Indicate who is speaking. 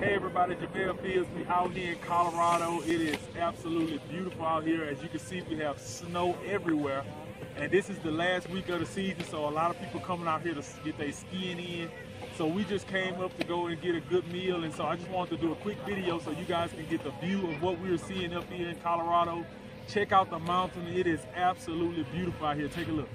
Speaker 1: Hey everybody, Jamell Fields. We out here in Colorado. It is absolutely beautiful out here. As you can see, we have snow everywhere. And this is the last week of the season, so a lot of people coming out here to get their skiing in. So we just came up to go and get a good meal, and so I just wanted to do a quick video so you guys can get the view of what we're seeing up here in Colorado. Check out the mountain. It is absolutely beautiful out here. Take a look.